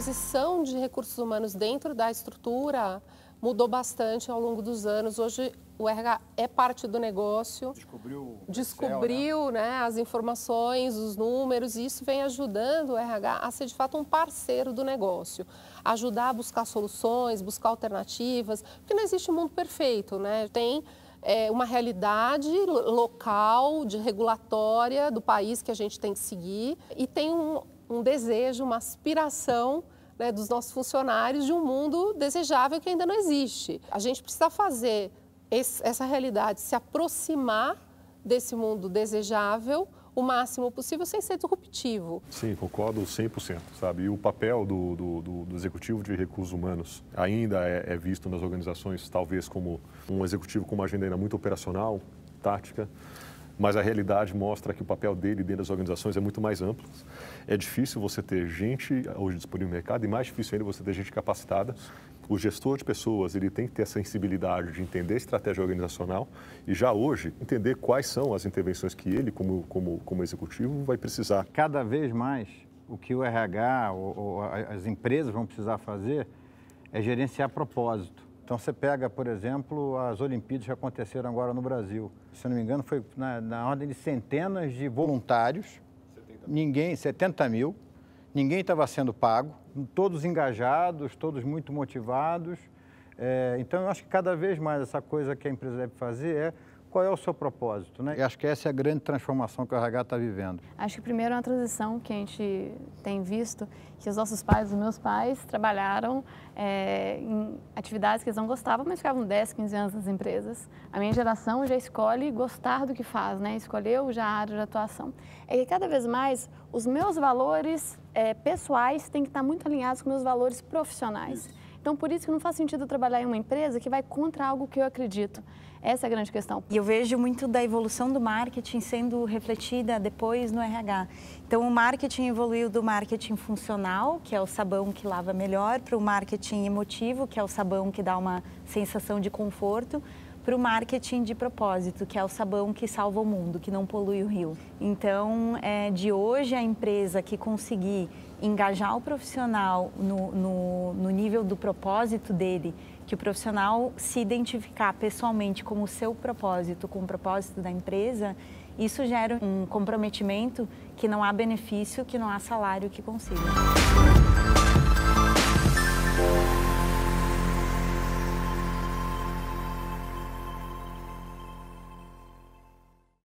gestão de recursos humanos dentro da estrutura mudou bastante ao longo dos anos. Hoje o RH é parte do negócio. Descobriu, descobriu né? né, as informações, os números, e isso vem ajudando o RH a ser de fato um parceiro do negócio, ajudar a buscar soluções, buscar alternativas, porque não existe um mundo perfeito, né? Tem é, uma realidade local, de regulatória do país que a gente tem que seguir e tem um, um desejo, uma aspiração né, dos nossos funcionários de um mundo desejável que ainda não existe. A gente precisa fazer esse, essa realidade se aproximar desse mundo desejável o máximo possível sem ser disruptivo. Sim, concordo 100%, sabe? E o papel do, do, do, executivo de recursos humanos ainda é, é, visto nas organizações talvez como um executivo com uma agenda ainda muito operacional, tática, mas a realidade mostra que o papel dele dentro das organizações é muito mais amplo. É difícil você ter gente hoje disponível no mercado e mais difícil ainda você ter gente capacitada. O gestor de pessoas ele tem que ter a sensibilidade de entender a estratégia organizacional e já hoje entender quais são as intervenções que ele, como, como, como executivo, vai precisar. Cada vez mais o que o RH ou, ou as empresas vão precisar fazer é gerenciar propósito então você pega, por exemplo, as Olimpíadas que aconteceram agora no Brasil. Se não me engano, foi na, na ordem de centenas de voluntários, 70 ninguém, 70 mil, ninguém estava sendo pago, todos engajados, todos muito motivados. É, então eu acho que cada vez mais essa coisa que a empresa deve fazer é qual é o seu propósito, né? E acho que essa é a grande transformação que o RH está vivendo. Acho que primeiro é uma transição que a gente tem visto, que os nossos pais, os meus pais, trabalharam é, em atividades que eles não gostavam, mas ficavam 10, 15 anos nas empresas. A minha geração já escolhe gostar do que faz, né? Escolheu já a área de atuação. É que cada vez mais os meus valores é, pessoais têm que estar muito alinhados com meus valores profissionais. Isso. Então, por isso que não faz sentido trabalhar em uma empresa que vai contra algo que eu acredito. Essa é a grande questão. E eu vejo muito da evolução do marketing sendo refletida depois no RH. Então, o marketing evoluiu do marketing funcional, que é o sabão que lava melhor, para o marketing emotivo, que é o sabão que dá uma sensação de conforto, para o marketing de propósito, que é o sabão que salva o mundo, que não polui o rio. Então, é, de hoje, a empresa que conseguir engajar o profissional no, no, nível do propósito dele, que o profissional se identificar pessoalmente como o seu propósito, com o propósito da empresa, isso gera um comprometimento que não há benefício, que não há salário que consiga.